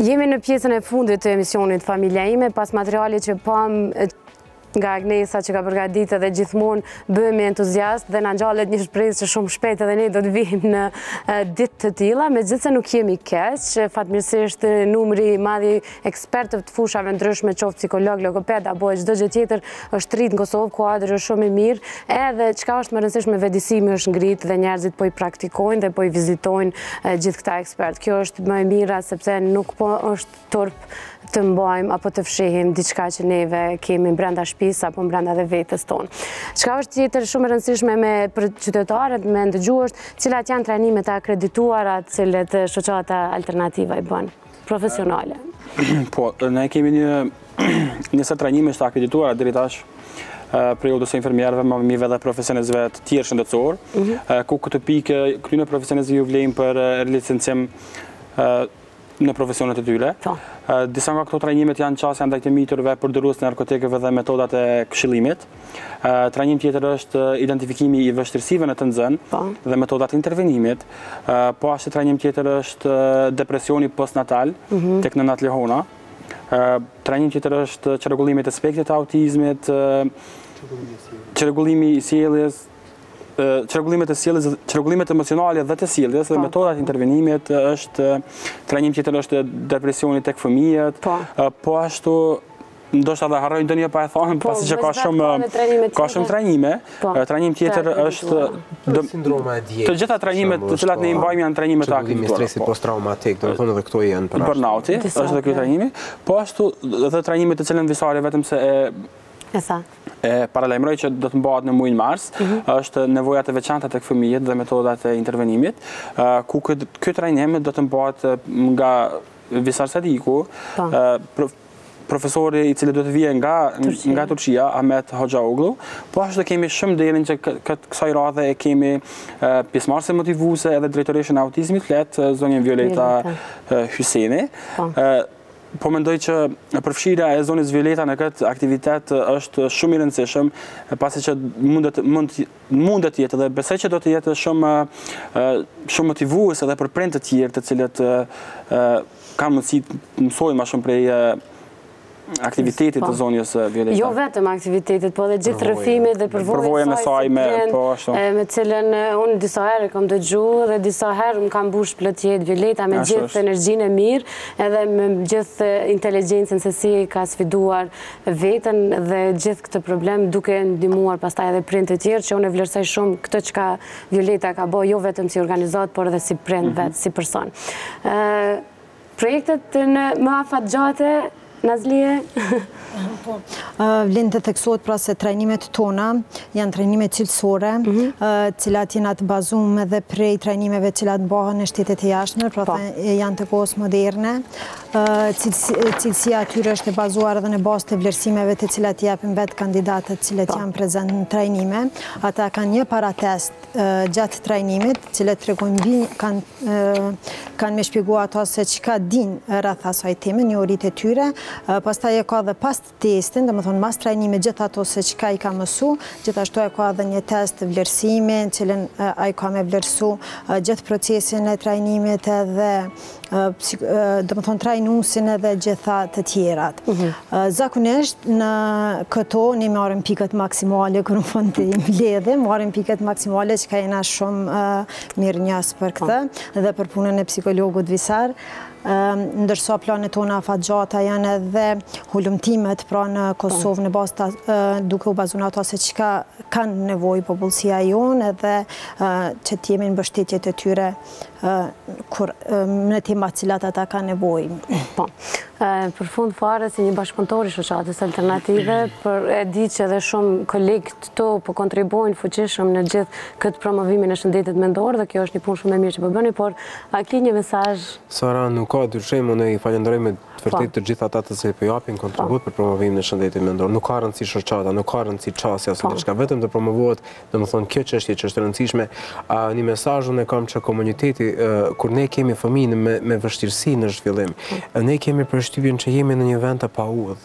Jemi në pjesën e fundit të emisionit Familja Ime, pas materialit që pamë nga Agnesa që ka përgatit edhe gjithmonë bëhemi entuziastë dhe na ngjallet një shpresë që shumë shpejt edhe ne do të vijmë në ditë të tilla, megjithëse nuk jemi keq, fatmirësisht numri i madh i ekspertëve të fushave të ndryshme, qoftë psikolog, logoped, apo çdo gjë tjetër, është rrit në Kosovë, kuadri është shumë i mirë, edhe çka është më rëndësishme vetëdijesimi është ngrit dhe njerëzit po i praktikojnë dhe po i vizitojnë gjithë këta ekspertë. Kjo është më e mira sepse nuk po është turp të mbajmë apo të fshehim diçka që neve kemi brenda shpisë apo brenda vetes tonë. Çka është tjetër shumë e rëndësishme me për qytetarët me dëgju është cilat janë trajnimet e akredituara të cilat shoqata alternativa i bën. Profesionale. Po, ne kemi një sërë trajnimesh të akredituara deri tash prej odës së infermierëve, mamive dhe profesionistëve të tjerë shëndetësorë, mhm. ku këto pikë, këtyne profesionistëve ju vlejnë për licencim në profesionet e tyre. Po. Disa nga këto trajnimet janë qasja ndaj të miturve përdorues të narkotikëve dhe metodat e këshillimit. Trajnim tjetër është identifikimi i vështirësive në të nxënë po. dhe metodat e intervenimit. Po ashtu trajnim tjetër është depresioni postnatal mhm. tek nënat lehona. Trajnim tjetër është çrregullimi i spektrit të autizmit, çrregullimi i sjelljes, çrregullimet e sjelljes, çrregullimet emocionale dhe të sjelljes dhe po. metodat e intervenimit është trajnim tjetër është depresioni tek fëmijët. Po, po ashtu ndoshta dhe harroj ndonjë pa e thënë, po, pasi që ka shumë ka shumë trajnime. Po. Trajnim tjetër është do sindroma e djetë. Të gjitha trajnimet të cilat ne i mbajmë janë trajnime të aktivit. Stresi posttraumatik, domethënë edhe këto janë për burnout, është edhe ky trajnimi. Po ashtu dhe trajnimin të cilin Visari vetëm se e e sa e paralajmëroi që do të mbahet në muajin mars, mhm. është nevojat e veçanta tek fëmijët dhe metodat e intervenimit, ku ky trajnim do të mbahet nga Visar Sadiku, po. profesori i cili do të vijë nga nga Turqia, Ahmet Hoxhaoglu. Po ashtu kemi shumë nderin që këtë kësaj radhe e kemi pjesëmarrëse motivuese edhe drejtoreshën e Autizmi Flet zonjën Violeta Hyseni. Po. po mendoj që përfshirja e zonjës Violeta në këtë aktivitet është shumë i rëndësishëm, pasi që mund të mund Mund të jetë dhe besoj që do të jetë shumë shumë motivuese edhe për prindër të tjerë, të cilët kanë mundësi të mësojnë më shumë prej aktivitetit të po. zonjës Violeta. Jo vetëm aktivitetit, po dhe gjithë rrëfimit dhe përvojën e saj me po, me cilën unë disa herë e kom dëgju dhe disa herë më ka mbush plot jetë Violeta me gjithë energjinë e mirë edhe me gjithë inteligencën se si ka sfiduar veten dhe gjithë këtë problem duke ndihmuar pastaj edhe prindër të tjerë që unë e vlerësoj shumë këtë çka Violeta ka bërë jo vetëm si organizatë por edhe si prind mhm. vetë si person. Projektet më afatgjata, Nazlije? Po, vlen të theksohet pra se trajnimet tona janë trajnime cilësore, mhm. të cilat janë të bazume dhe prej trajnimeve të cilat bëhen në shtetet e jashtme, pra po. janë të kohës moderne. Cilësia e tyre është e bazuar edhe në bazë të vlerësimeve të cilat i japin vetë kandidatët të cilët po. janë prezent në trajnime. Ata kanë një paratest gjatë trajnimit, të cilët tregojnë mbi kanë kanë me shpjegu ata se çka dinë rreth asaj teme, njohuritë e tyre. Pastaj e ka dhe pas testin, domethënë mas trajnimit gjithë ato se çka i ka mësu, gjithashtu e ka dhe një test vlerësimi, në të cilin ai ka me vlerësu gjithë procesin e trajnimit edhe domethënë trajnusin edhe të gjitha të tjerat. Mhm. Zakonisht në këto ne marrim pikët maksimale, kur në fund i mbledhim, marrim pikët maksimale çka jena shumë mirënjohës për këtë po. dhe për punën e psikologut Visar. Ndërsa planet tona afatgjata janë edhe hulumtimet pra në Kosovë në bazë të, duke u bazu në ata se çka kanë nevojë popullsia jonë edhe që t'jemi në mbështetje të tyre në tema të cilat ata kanë nevojë. Po, për fund fare si një bashkëpunëtor i shoqatës Alternativa, e di që edhe shumë kolegë të tu po kontribuojnë fuqishëm në gjithë këtë promovimin e shëndetit mendor dhe kjo është një punë shumë e mirë që po bëni, por a ke një mesazh? Sara, nuk ka dyshim, unë i falenderoj me të po. vërtetë të gjithë ata të cilët po japin kontribut po. për promovimin e shëndetit mendor. Nuk ka rëndësi shoqata, nuk ka rëndësi qasja ose po. diçka, vetëm të promovohet, domethënë kjo çështje që është e rëndësishme, një mesazh e kam që komuniteti kur ne kemi fëmijë me me vështirësi në zhvillim, ne kemi përshtypjen që jemi në një vend të paudhë.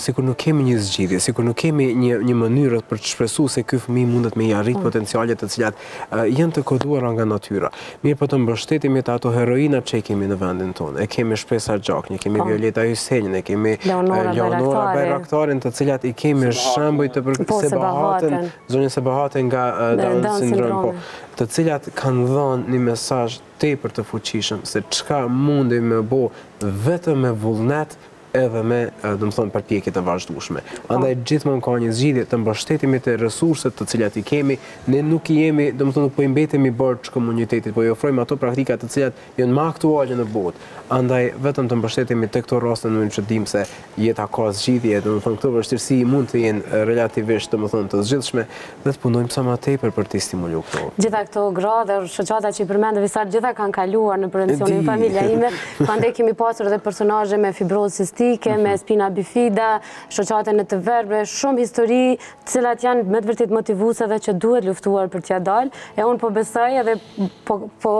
sikur nuk kemi një zgjidhje, sikur nuk kemi një një mënyrë për të shpresuar se ky fëmijë mundet me i arrit mm. potencialet të cilat uh, janë të koduara nga natyra. Mirëpo të mbështetemi te ato heroinat që kemi në vendin tonë. E kemi Shpresa Xhaklin, e kemi Po. Violeta Hysenin, e kemi Leonora, Leonora Bajraktarin, të cilat i kemi shembuj të për po, Sebahatën, zonjën Sebahatën nga uh, Down syndrome, po, të cilat kanë dhënë një mesazh tepër të fuqishëm se çka mundemi me bë vetëm me vullnet edhe me, domethënë, përpjekje të vazhdueshme. Andaj po. gjithmonë ka një zgjidhje të mbështetemi te resurset të cilat i kemi, ne nuk i jemi, domethënë, nuk po i mbetemi borxh komunitetit, po i ofrojmë ato praktika të cilat janë ma aktuale në botë. Andaj vetëm të mbështetemi te këto raste në mënyrë që dimë se jeta ka zgjidhje, domethënë, këto vështirësi mund të jenë relativisht, domethënë, të zgjidhshme, Dhe të punojmë sa ma tepër për t'i stimulu këto. Gjitha këto gra dhe shoqata që i përmende Visar, gjitha kanë kaluar në emisionin Familja ime, pra ne kemi pasur dhe personazhe me fibrozë cistike, me mhm. spina bifida, shoqatën e të verbërve, shumë histori të cilat janë me të vërtetë motivuese dhe që duhet luftuar për t'ia dalë, e unë po besoj edhe po, po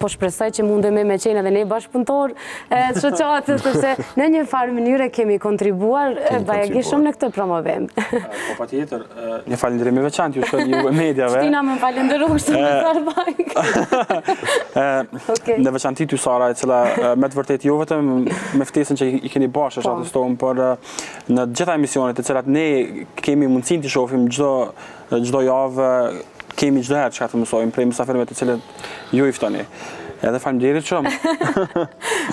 Po shpresoj që mundemi me qenë edhe ne bashkëpunëtorë të shoqatës, sepse në një farë mënyre kemi kontribuar bajagi shumë në këtë promovim. Po patjetër, një falënderim i veçantë ju shkon juve mediave. Shtina me falënderu kështu në sarë bajkë. Në veçanti ju Sara, e cila me të vërtetë jo vetëm me ftesën që i keni bë shoqatës po. tonë, por në gjitha emisionet të cilat ne kemi mundësinë t'i shofim çdo Çdo javë kemi çdo herë çka të mësojmë prej mysafirëve të cilët ju i ftoni. Edhe faleminderit shumë.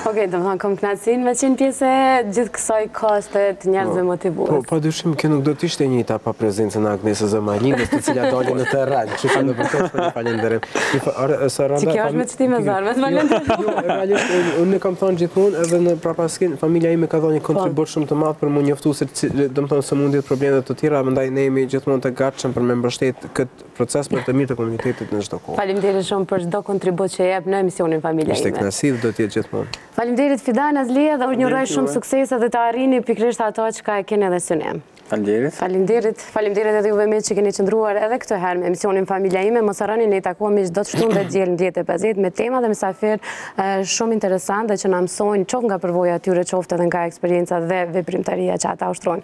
Okej, domethënë kam kënaqësinë me qenë pjesë e gjithë kësaj kaste të njerëzve motivuesë. Po, padyshim kjo nuk do të ishte e njëjta pa prezencën e Agnesës dhe Marlinës, të cilat dalin në terren. Kështu që me të vërtetë për një falënderim. Ore, sa rëndë. Kjo është me qenë zor, vetëm falënderim. Jo, realisht unë kam thënë gjithmonë edhe në prapaskenë, Familja ime ka dhënë një kontribut shumë të madh për m'u njoftuar se domethënë se mund të jetë probleme Tira, ne jemi gjithmonë të gatshëm për me mbështet kët proces për të mirë të komunitetit në çdo kohë. Faleminderit shumë për çdo kontribut që jep në emisionin Familja ime. Ishte kënaqësi dhe do të jetë gjithmonë. Faleminderit Fidan Nazlije dhe uroj shumë suksese dhe të arrini pikërisht ato çka e keni edhe synim. Faleminderit. Faleminderit. Faleminderit edhe juve miq që keni qëndruar edhe këtë herë me emisionin Familja ime. Mos harroni ne takohemi çdo të shtunë dhe të diel në 10:50 me tema dhe mysafirë shumë interesant dhe që na mësojnë qoftë nga përvoja e tyre, qoftë edhe nga eksperienca dhe veprimtaria që ata ushtrojnë.